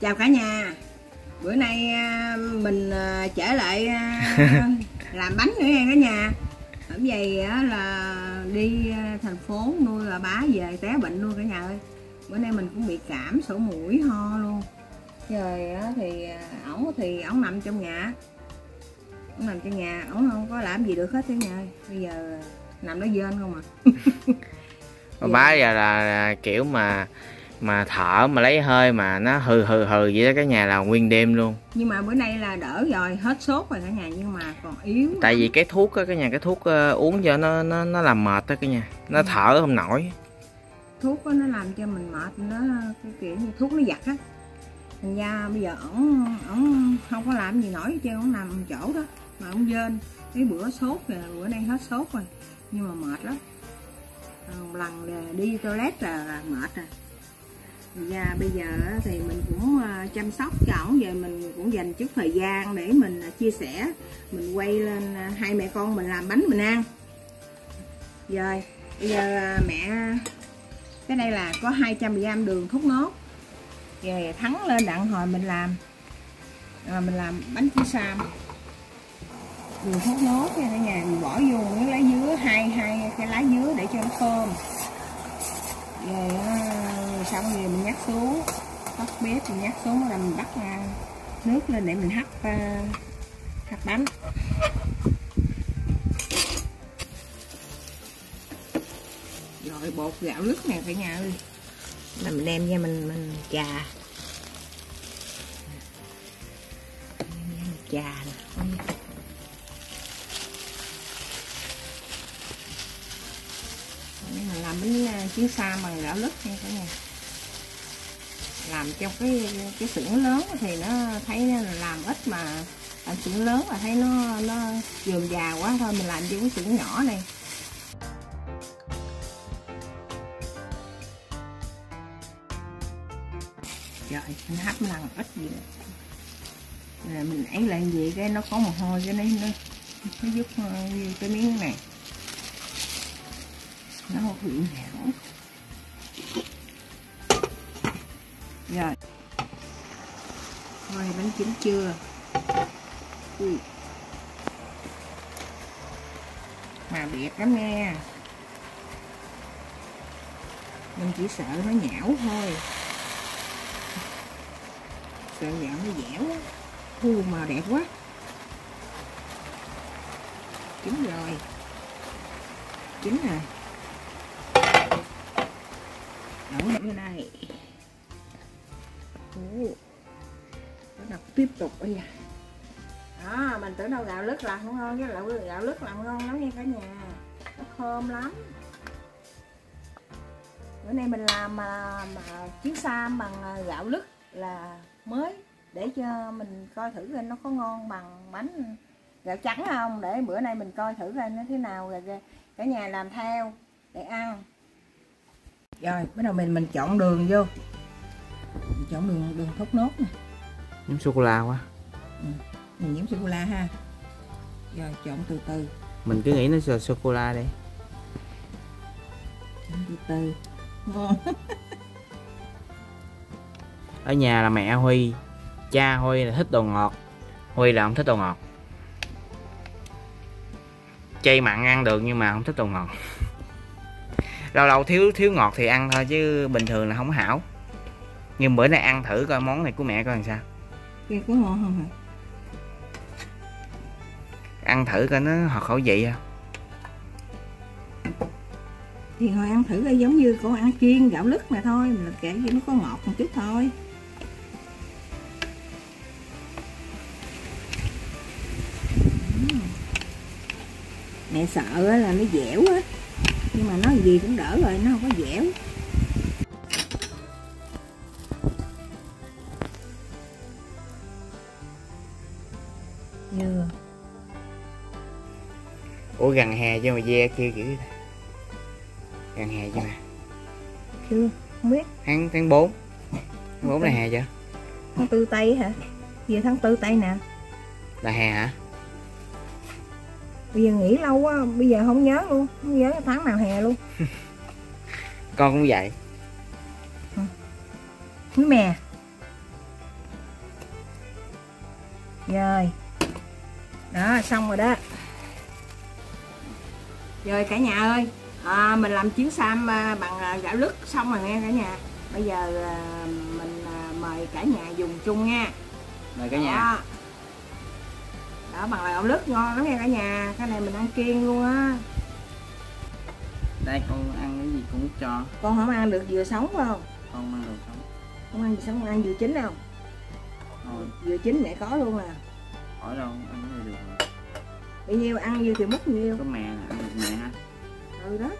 chào cả nhà. Bữa nay à, mình à, trở lại à, làm bánh nữa nha cả nhà. Ở vậy là đi thành phố nuôi bà bá về té bệnh luôn cả nhà ơi. Bữa nay mình cũng bị cảm sổ mũi ho luôn. Rồi á thì ổng thì ổng nằm trong nhà. Ổng nằm trong nhà ổng không có làm gì được hết cả nhà ơi. Bây giờ nằm nó dên không à. Bà bá giờ là, là kiểu mà mà thở mà lấy hơi mà nó hừ hừ hừ vậy đó cái nhà là nguyên đêm luôn. Nhưng mà bữa nay là đỡ rồi hết sốt rồi cả nhà nhưng mà còn yếu tại vì cái thuốc á cái nhà cái thuốc ờ, uống cho nó nó nó làm mệt đó cái nhà. Nó thở không nổi. Thuốc đó, nó làm cho mình mệt nó cái kiểu như thuốc nó giặt á. Thành ra bây giờ ổng ổng không có làm gì nổi chứ ổng nằm chỗ đó mà ổng dên. Cái bữa sốt rồi bữa nay hết sốt rồi nhưng mà mệt lắm. Còn lần đi toilet là, là mệt rồi và bây giờ thì mình cũng ờ, chăm sóc cho ổng giờ mình cũng dành chút thời gian để mình ờ, chia sẻ. Mình quay lên ờ, hai mẹ con mình làm bánh mình ăn. Rồi bây giờ mẹ cái đây là có 200 gram đường thốt nốt. Rồi thắng lên đặng hồi mình làm à, mình làm bánh chí sam đường thốt nốt nha cả nhà mình bỏ vô cái lá dứa hai hai cái lá dứa để cho nó thơm. Rồi rồi xong rồi mình nhắc xuống. Tắt bếp mình nhắc xuống là mình bắt à, nước lên để mình hấp à, hấp bánh. Rồi bột gạo lứt nè cả nhà ơi. Là mình đem ra mình mình chà. Mình chà nè làm bánh à, chiến bằng gạo lứt nha cả nhà làm trong cái cái xưởng lớn thì nó thấy nó làm ít mà làm xưởng lớn mà thấy nó nó dườm già quá thôi mình làm trong cái xưởng nhỏ này. Dạ, rồi mình hấp lần ít gì rồi mình ấy lại gì cái nó có mồ hôi cái nó nó, nó giúp ờ, cái miếng này. Nó không bị rồi. Rồi, bánh chín chưa? Ui. mà biệt lắm nghe mình chỉ sợ nó nhão thôi. Sợ gạo nó dẻo thu mà đẹp quá. Chín rồi. Chín à. rồi đổ như đây Ồ, nó đầu tiếp tục bây giờ à. đó mình tưởng đâu gạo lứt làm không ngon chứ gạo gạo lứt làm ngon lắm nha cả nhà. Nó thơm lắm. Bữa nay mình làm à, mà, mà chiến sam bằng à, gạo lứt là mới. Để cho mình coi thử coi nó có ngon bằng bánh gạo trắng không. Để bữa nay mình coi thử coi nó thế nào rồi cả nhà làm theo để ăn. Rồi bắt đầu mình mình chọn đường vô chọn đường đường thốt nốt nè. Giống sô cô la quá. Mình nhiễm sô cô la ha. Rồi chọn từ từ. Mình cứ nghĩ nó là sô cô la đi. Chọn từ từ. Ngon. Ở nhà là mẹ huy cha huy là thích đồ ngọt. Huy là không thích đồ ngọt. Chay mặn ăn được nhưng mà không thích đồ ngọt. Lâu lâu thiếu thiếu ngọt thì ăn thôi chứ bình thường là không hảo nhưng bữa nay ăn thử coi món này của mẹ coi làm sao. Kia có ngon không hả? Ăn thử coi nó hợp khẩu vị không? Thì hồi ăn thử coi giống như con ăn chiên gạo lứt mà thôi mình kể gì nó có ngọt một chút thôi. Mẹ sợ á là nó dẻo á nhưng mà nó gì cũng đỡ rồi nó không có dẻo ủa gần hè chứ mà ve kêu kiểu gần hè chứ mà chưa không biết. Tháng tháng 4 tháng 4 là hè chưa? Tháng tư tây hả? Giờ tháng tư tây nè. Là hè hả? Bây giờ nghỉ lâu quá bây giờ không nhớ luôn không nhớ tháng nào hè luôn. Con cũng vậy. Núi mè. Rồi. Đó xong rồi đó rồi cả nhà ơi à, mình làm chuyến sam à, bằng à, gạo lứt xong rồi nghe cả nhà. Bây giờ à, mình à, mời cả nhà dùng chung nha. Mời cả nhà. Đó, bằng gạo lứt ngon lắm nha cả nhà. Cái này mình ăn kiêng luôn á. Đây con ăn cái gì cũng cho. Con không ăn được dừa sống phải không? Con ăn được không không ăn dừa sống ăn dừa chín không? Thôi. Dừa chín mẹ có luôn à. Hỏi đâu ăn cái này được rồi bao nhiêu? Ăn nhiêu thì múc nhiêu có là ăn được mẹ ha ừ đó.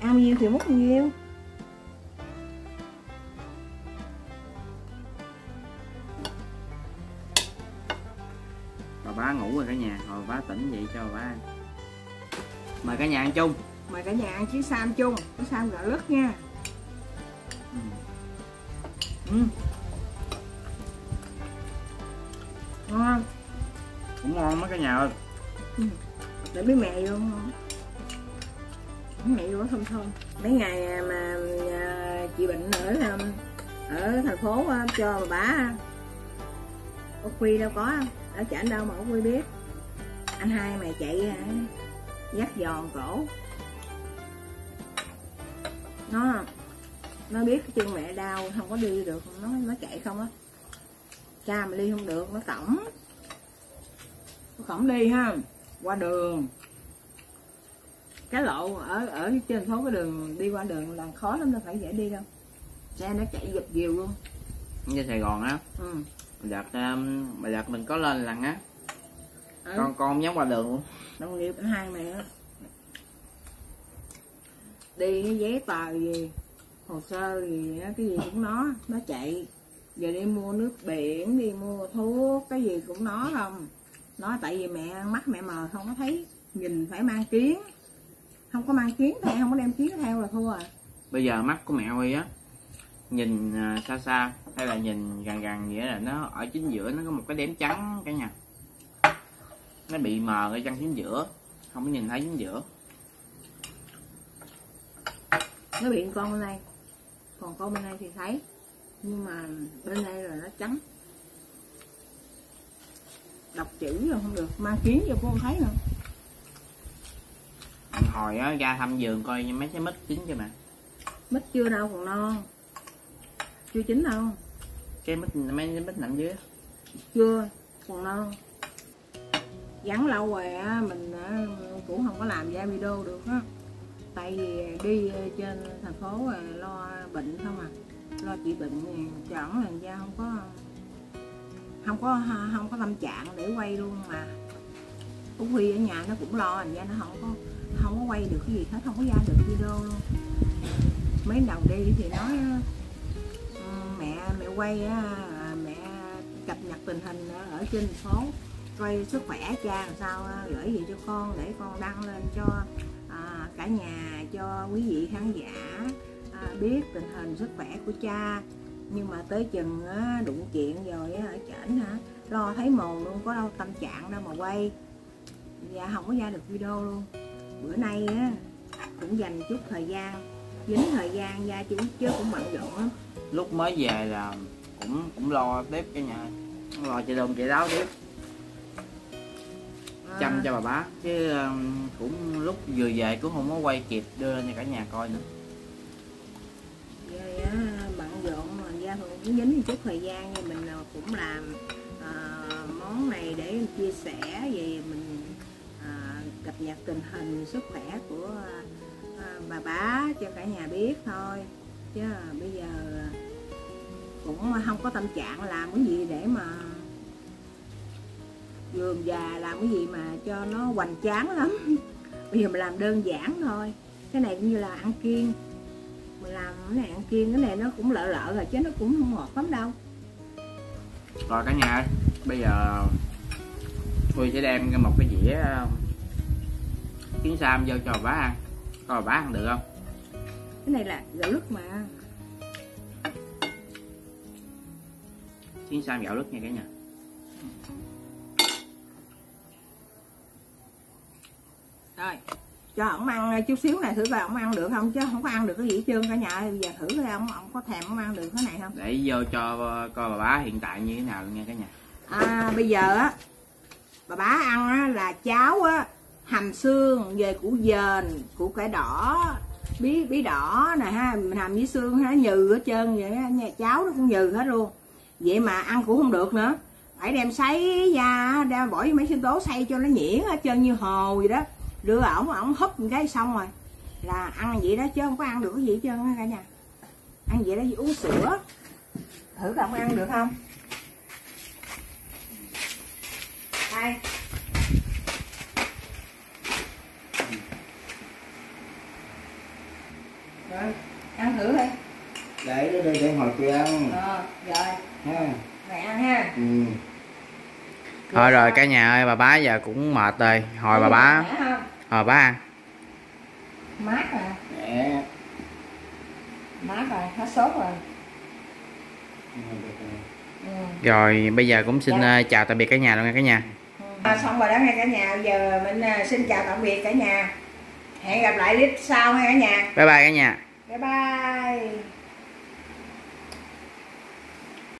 Ăn nhiêu thì múc nhiêu bà bá ngủ rồi cả nhà hồi bá tỉnh dậy cho bà bá ăn. Mời cả nhà ăn chung. Mời cả nhà ăn chiếc sam chung? Chiếc sam gạo lứt nha. Ừ. ừ. ngon. Cũng ngon mấy cả nhà ơi Ừ. để biết mẹ vô không mẹ vô thơm thơm. Mấy ngày mà à, chị bệnh ở à, ở thành phố à, cho bà bá ốc Quy đâu có ở chảnh đâu mà ốc Quy biết. Anh hai mày chạy dắt giòn cổ. Nó nó biết cái chân mẹ đau, không có đi được, nó nó chạy không á. Cha mà đi không được, nó cổng nó cổng đi ha qua đường. Cái lộ ở ở trên phố cái đường đi qua đường là khó lắm đâu phải dễ đi đâu. Xe nó chạy giật diều luôn. Như Sài Gòn á. Ừ. đợt um, mà đợt mình có lên lần á. Ừ. con con dám qua đường luôn. Đồng nghiệp anh hai mày á. Đi cái giấy tờ gì hồ sơ gì á cái gì cũng nó nó chạy. Giờ đi mua nước biển đi mua thuốc cái gì cũng nó không nó tại vì mẹ mắt mẹ mờ không có thấy nhìn phải mang kiến. Không có mang kiến theo không có đem kiến theo là thua à. Bây giờ mắt của mẹ Huy á nhìn à, xa xa hay là nhìn gần gần vậy là nó ở chính giữa nó có một cái đếm trắng cả nhà. Nó bị mờ ở trong chính giữa không có nhìn thấy chính giữa. Nó bị con bên đây còn con bên đây thì thấy nhưng mà bên đây là nó trắng đọc chữ rồi không được mang kiến vô cô không thấy nữa. Hồi á ra thăm vườn coi mấy trái mít chín chưa mà. Mít chưa đâu còn non chưa chín đâu. Cái mít mấy trái mít nằm dưới chưa còn non. Vắng lâu rồi á mình cũng không có làm ra video được á. Tại vì đi trên thành phố lo bệnh không à lo trị bệnh chọn là ra không có không có không có tâm trạng để quay luôn mà. Út Huy ở nhà nó cũng lo thành ra nó không có không có quay được cái gì hết không có ra được video luôn. Mấy đầu đi thì nói ờ, mẹ mẹ quay á, mẹ cập nhật tình hình ở trên phố coi sức khỏe cha làm sao ờ, gửi gì cho con để con đăng lên cho à, cả nhà cho quý vị khán giả à, biết tình hình sức khỏe của cha nhưng mà tới chừng á, đụng chuyện rồi á, ở trển hả lo thấy mồ luôn có đâu tâm trạng đâu mà quay. Dạ không có ra được video luôn. Bữa nay á cũng dành chút thời gian dính thời gian ra chứ chứ cũng bận rộn lắm. Lúc mới về là cũng cũng lo tiếp cái nhà lo chạy đồn chạy đáo tiếp. À, chăm cho bà bá chứ cũng lúc vừa về cũng không có quay kịp đưa cho cả nhà coi nữa cũng dính chút thời gian thì mình à, cũng làm à, món này để chia sẻ về mình à, cập nhật tình hình sức khỏe của à, bà bá cho cả nhà biết thôi. Chứ bây giờ cũng không có tâm trạng làm cái gì để mà vườn già làm cái gì mà cho nó hoành tráng lắm. Bây giờ mình làm đơn giản thôi. Cái này cũng như là ăn kiêng mình làm cái này ăn kiêng cái này nó cũng lợ lợ rồi chứ nó cũng không ngọt lắm đâu. Rồi cả nhà ơi, bây giờ Huy sẽ đem một cái dĩa um, kiến sam vô cho bà ăn. Coi bà ăn được không? Cái này là gạo lứt mà. Kiến sam gạo lứt nha cả nhà. Rồi cho ổng ăn chút xíu này thử coi ổng ăn được không? Chứ không có ăn được cái gì hết trơn cả nhà bây giờ thử coi ổng ổng có thèm ổng ăn được cái này không? Để vô cho coi bà bá hiện tại như thế nào nha cả nhà. À, bây giờ á bà bá ăn á, là cháo á hầm xương về củ dền củ cải đỏ bí bí đỏ nè ha mình hầm với xương ha nhừ hết trơn vậy á, nhà cháo nó cũng nhừ hết luôn. Vậy mà ăn cũng không được nữa. Phải đem sấy ra đem bỏ vô mấy sinh tố xay cho nó nhuyễn hết trơn như hồ vậy đó đưa ổng ổng húp một cái xong rồi. Là ăn vậy đó chứ không có ăn được cái gì hết trơn á cả nhà. Ăn vậy đó uống sữa. Thử không ăn được không? Đây. Rồi ăn thử đi. Để nó đi để hồi kia ăn. Ờ rồi. Ha. Mẹ ăn ha. Ừ. thôi rồi cả nhà ơi bà bá giờ cũng mệt rồi. Hồi bà bá Bá ăn mát rồi. Mẹ. mát rồi hết sốt rồi. Ừ. rồi bây giờ cũng xin Dạ. ờ, chào tạm biệt cả nhà luôn nha cả nhà. À, xong rồi đó nghe cả nhà. Giờ mình à, xin chào tạm biệt cả nhà. Hẹn gặp lại clip sau nha cả nhà. Bye bye cả nhà. Bye bye